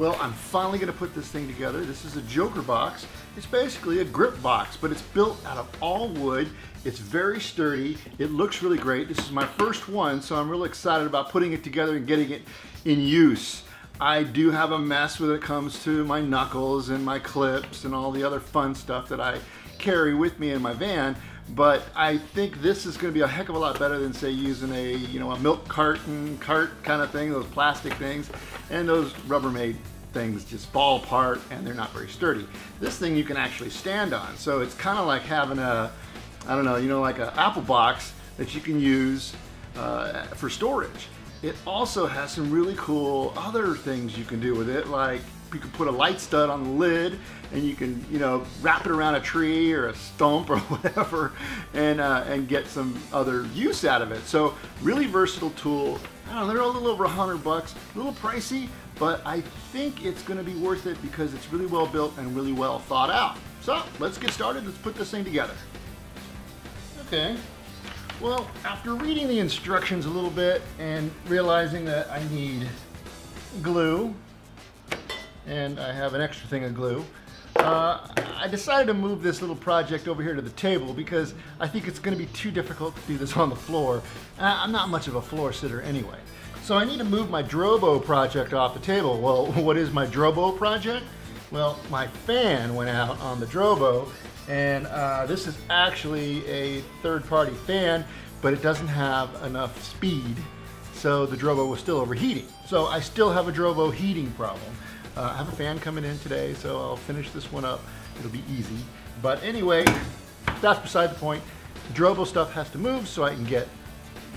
Well, I'm finally to put this thing together. This is a Joker box. It's basically a grip box, but it's built out of all wood. It's very sturdy. It looks really great. This is my first one, so I'm really excited about putting it together and getting it in use. I do have a mess when it comes to my knuckles and my clips and all the other fun stuff that I carry with me in my van, but I think this is going to be a heck of a lot better than say using a you know a milk carton cart kind of thing those plastic things. And those Rubbermaid things just fall apart and they're not very sturdy. This thing you can actually stand on. So it's kind of like having a I don't know you know like an apple box that you can use uh, for storage. It also has some really cool other things you can do with it like you can put a light stud on the lid and you can you know wrap it around a tree or a stump or whatever and uh, and get some other use out of it. So really versatile tool. I don't know they're a little over a hundred bucks. A little pricey but I think it's going to be worth it because it's really well built and really well thought out. So let's get started. Let's put this thing together. Okay. Well after reading the instructions a little bit and realizing that I need glue and I have an extra thing of glue. Uh, I decided to move this little project over here to the table because I think it's going to be too difficult to do this on the floor. Uh, I'm not much of a floor sitter anyway. So I need to move my Drobo project off the table. Well, what is my Drobo project? Well, my fan went out on the Drobo and uh, this is actually a third-party fan, but it doesn't have enough speed, so the Drobo was still overheating. So I still have a Drobo heating problem. Uh, I have a fan coming in today, so I'll finish this one up. It'll be easy. But anyway, that's beside the point. The Drobo stuff has to move so I can get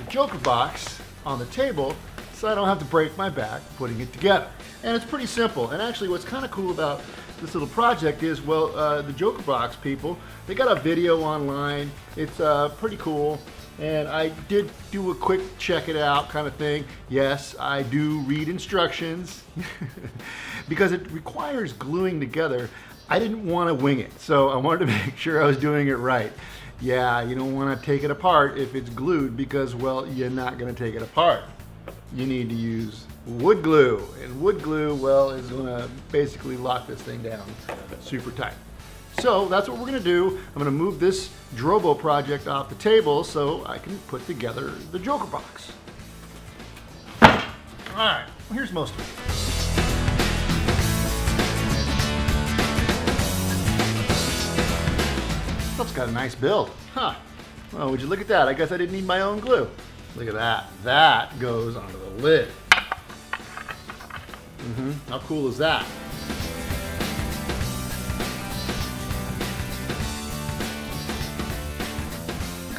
the Joker box on the table so I don't have to break my back putting it together. And it's pretty simple. And actually what's kind of cool about this little project is, well, uh, the Joker box people, they got a video online. It's uh, pretty cool. And I did do a quick check it out kind of thing. Yes, I do read instructions because it requires gluing together. I didn't want to wing it, so I wanted to make sure I was doing it right. Yeah, you don't want to take it apart if it's glued because, well, you're not going to take it apart. You need to use wood glue, and wood glue, well, is going to basically lock this thing down super tight. So that's what we're gonna do. I'm gonna move this Drobo project off the table so I can put together the Joker box. All right, well, here's most of it. That's got a nice build. Huh. Well, would you look at that? I guess I didn't need my own glue. Look at that. That goes onto the lid. Mm-hmm. How cool is that?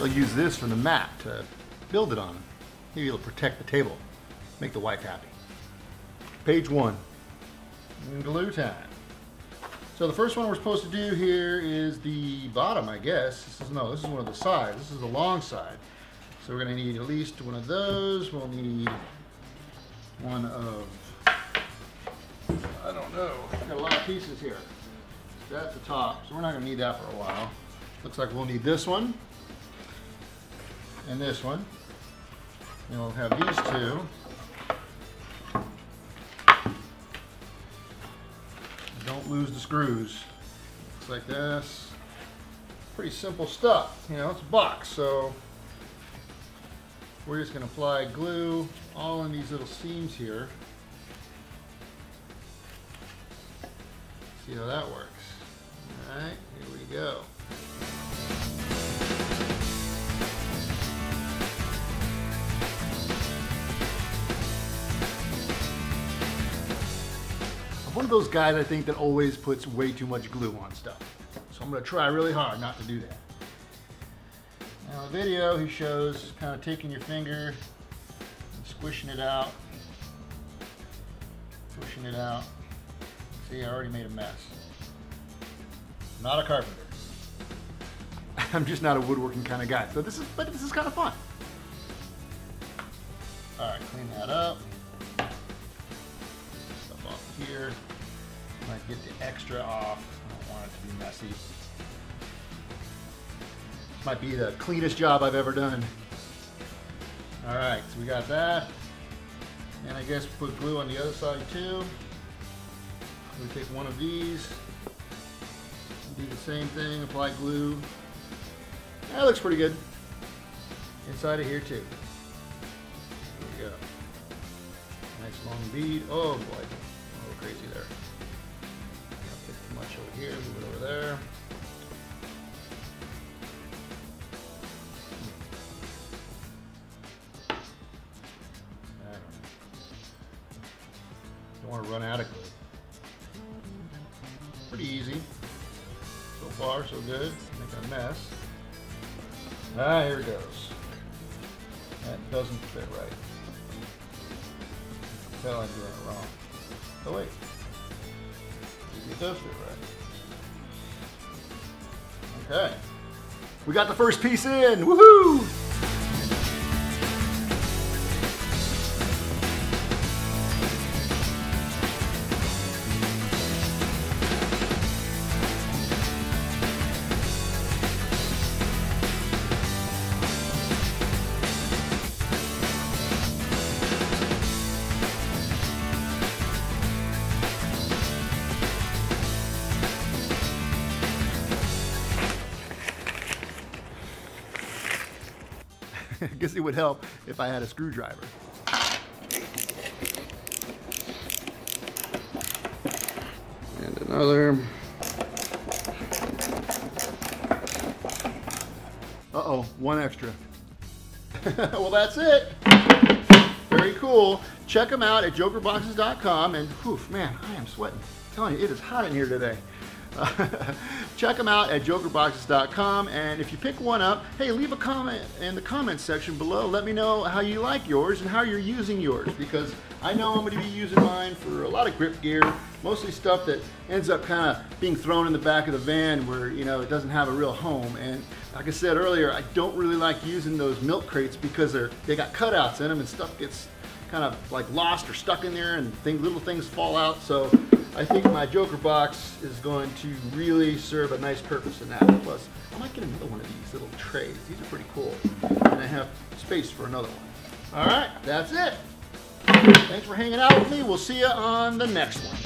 I'll use this from the mat to build it on. Maybe it'll protect the table, make the wife happy. Page one, glue time. So the first one we're supposed to do here is the bottom, I guess. This is, no, this is one of the sides. This is the long side. So we're gonna need at least one of those. We'll need one of, I don't know, got a lot of pieces here. That's the top, so we're not gonna need that for a while. Looks like we'll need this one and this one. And we'll have these two. Don't lose the screws. Looks like this. Pretty simple stuff. You know, it's a box, so we're just to apply glue all in these little seams here. See how that works. Alright, here we go. One of those guys I think that always puts way too much glue on stuff. So I'm gonna try really hard not to do that. Now the video he shows kind of taking your finger and squishing it out, pushing it out. See, I already made a mess. Not a carpenter. I'm just not a woodworking kind of guy. So this is, but this is kind of fun. All right, clean that up. Here. Might get the extra off. I don't want it to be messy. Might be the cleanest job I've ever done. All right, so we got that. And I guess put glue on the other side too. we take one of these, do the same thing, apply glue. That looks pretty good. Inside of here too. There we go. Nice long bead. Oh boy, little crazy there. Not put too much over here, move it over there. Don't. Want to run out of glue. Pretty easy. So far, so good. Making a mess. Ah, here it goes. That doesn't fit right. Tell I'm doing it wrong. Oh wait. It does fit right. Okay. We got the first piece in. Woohoo! Guess it would help if I had a screwdriver. And another. Uh-oh, one extra. well, that's it. Very cool. Check them out at jokerboxes.com and whew, man, I am sweating. I'm telling you, it is hot in here today. check them out at jokerboxes.com and if you pick one up, hey, leave a comment in the comments section below. Let me know how you like yours and how you're using yours because I know I'm going to be using mine for a lot of grip gear, mostly stuff that ends up kind of being thrown in the back of the van where, you know, it doesn't have a real home. And like I said earlier, I don't really like using those milk crates because they're they got cutouts in them and stuff gets kind of like lost or stuck in there and thing, little things fall out. So I think my Joker box is going to really serve a nice purpose in that. Plus, I might get another one of these little trays. These are pretty cool. And I have space for another one. All right, that's it. Thanks for hanging out with me. We'll see you on the next one.